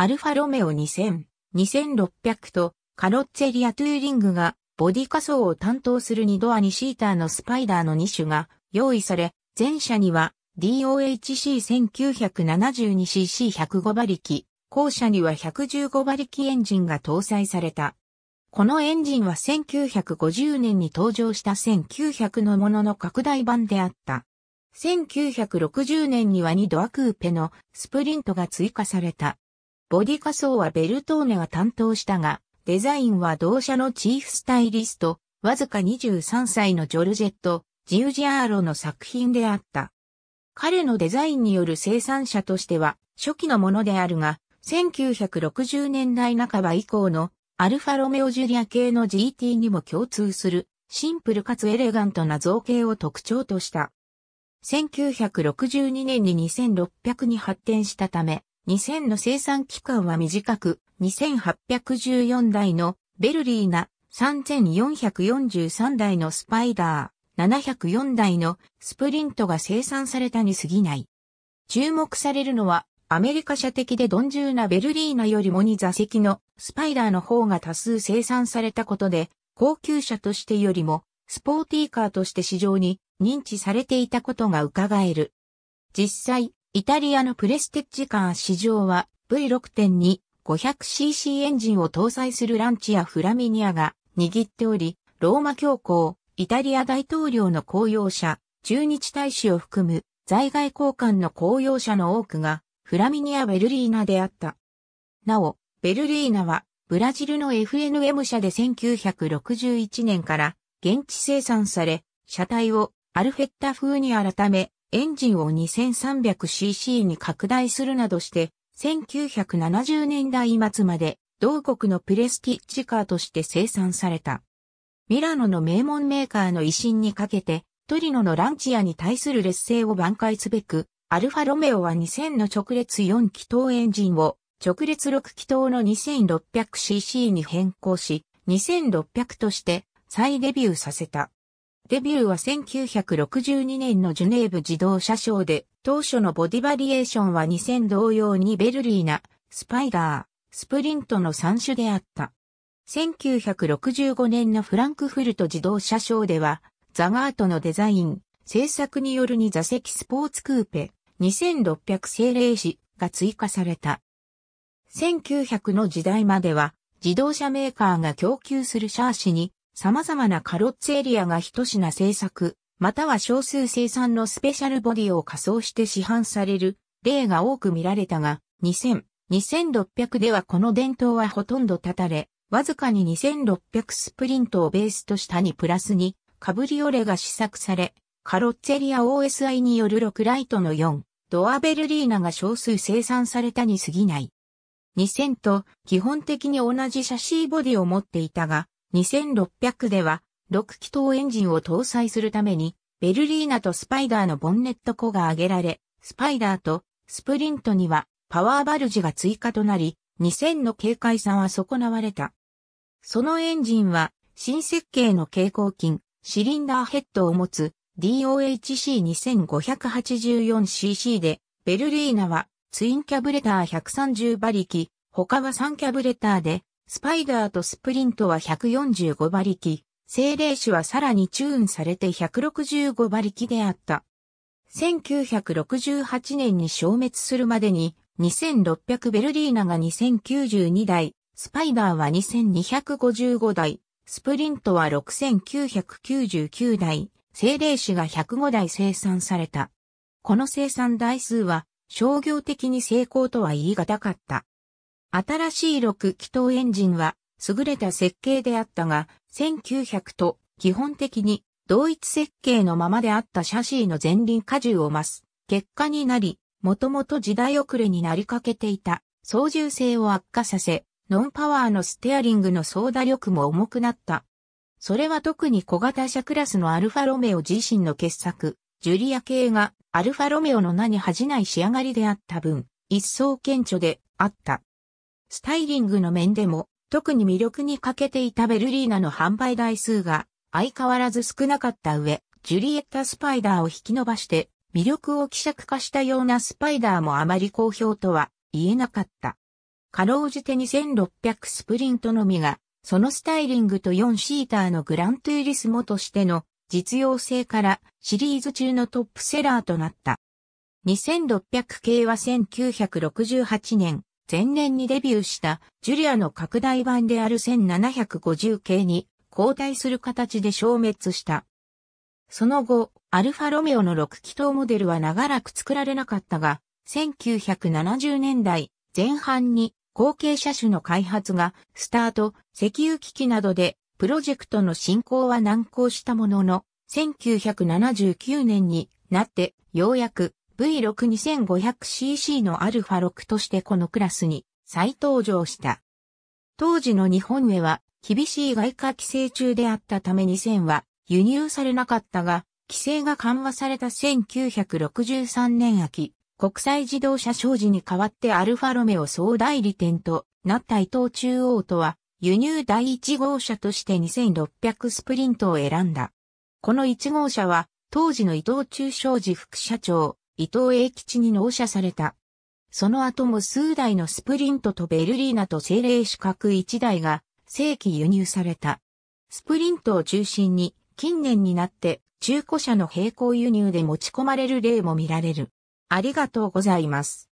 アルファロメオ2000、2600とカロッツェリアトゥーリングがボディ仮装を担当する2ドア2シーターのスパイダーの2種が用意され、前車には DOHC1972cc105 馬力、後車には115馬力エンジンが搭載された。このエンジンは1950年に登場した1900のものの拡大版であった。1960年には2ドアクーペのスプリントが追加された。ボディ仮装はベルトーネが担当したが、デザインは同社のチーフスタイリスト、わずか23歳のジョルジェット、ジウジアーロの作品であった。彼のデザインによる生産者としては初期のものであるが、1960年代半ば以降のアルファロメオジュリア系の GT にも共通するシンプルかつエレガントな造形を特徴とした。1962年に2600に発展したため、2000の生産期間は短く、2814台のベルリーナ、3443台のスパイダー、704台のスプリントが生産されたに過ぎない。注目されるのは、アメリカ車的で鈍重なベルリーナよりも2座席のスパイダーの方が多数生産されたことで、高級車としてよりも、スポーティーカーとして市場に認知されていたことが伺える。実際、イタリアのプレステッジカー市場は V6.2 500cc エンジンを搭載するランチやフラミニアが握っており、ローマ教皇、イタリア大統領の公用車、駐日大使を含む在外交換の公用車の多くがフラミニア・ベルリーナであった。なお、ベルリーナはブラジルの FNM 社で1961年から現地生産され、車体をアルフェッタ風に改め、エンジンを 2300cc に拡大するなどして、1970年代末まで同国のプレスティッジカーとして生産された。ミラノの名門メーカーの威信にかけて、トリノのランチアに対する劣勢を挽回すべく、アルファロメオは2000の直列4気筒エンジンを直列6気筒の 2600cc に変更し、2600として再デビューさせた。デビューは1962年のジュネーブ自動車ショーで、当初のボディバリエーションは2000同様にベルリーナ、スパイダー、スプリントの3種であった。1965年のフランクフルト自動車ショーでは、ザガートのデザイン、製作による2座席スポーツクーペ、2600精霊士が追加された。1900の時代までは、自動車メーカーが供給するシャーシに様々なカロッツエリアが一品製作、または少数生産のスペシャルボディを仮装して市販される例が多く見られたが、2000、2600ではこの伝統はほとんど断たれ、わずかに2600スプリントをベースとしたにプラスに、カブリオレが試作され、カロッツェリア OSI による6ライトの4、ドアベルリーナが少数生産されたに過ぎない。2000と基本的に同じシャシーボディを持っていたが、2600では、6気筒エンジンを搭載するために、ベルリーナとスパイダーのボンネット庫が上げられ、スパイダーとスプリントにはパワーバルジが追加となり、2000の軽快さは損なわれた。そのエンジンは、新設計の蛍光筋、シリンダーヘッドを持つ DOHC2584cc で、ベルリーナはツインキャブレター130馬力、他は3キャブレターで、スパイダーとスプリントは145馬力、精霊種はさらにチューンされて165馬力であった。1968年に消滅するまでに2600ベルリーナが2092台、スパイダーは2255台、スプリントは6999台、精霊種が105台生産された。この生産台数は商業的に成功とは言い難かった。新しい6気筒エンジンは優れた設計であったが、1900と基本的に同一設計のままであったシャシーの前輪荷重を増す結果になり、もともと時代遅れになりかけていた操縦性を悪化させ、ノンパワーのステアリングの操舵力も重くなった。それは特に小型車クラスのアルファロメオ自身の傑作、ジュリア系がアルファロメオの名に恥じない仕上がりであった分、一層顕著であった。スタイリングの面でも、特に魅力に欠けていたベルリーナの販売台数が相変わらず少なかった上、ジュリエッタスパイダーを引き伸ばして魅力を希釈化したようなスパイダーもあまり好評とは言えなかった。かろうじて2600スプリントのみが、そのスタイリングと4シーターのグラントゥーリスモとしての実用性からシリーズ中のトップセラーとなった。2600系は1968年、前年にデビューしたジュリアの拡大版である1750系に交代する形で消滅した。その後、アルファロメオの6気筒モデルは長らく作られなかったが、1970年代前半に後継車種の開発がスタート、石油危機などでプロジェクトの進行は難航したものの、1979年になってようやく V6-2500cc のアルファ6としてこのクラスに再登場した。当時の日本へは厳しい外貨規制中であったため2000は輸入されなかったが、規制が緩和された1963年秋、国際自動車商事に代わってアルファロメオ総代理店となった伊藤中央とは輸入第1号車として2600スプリントを選んだ。この1号車は当時の伊藤忠商事副社長伊藤栄吉に納車された。その後も数台のスプリントとベルリーナと精霊四角1台が正規輸入された。スプリントを中心に近年になって中古車の並行輸入で持ち込まれる例も見られる。ありがとうございます。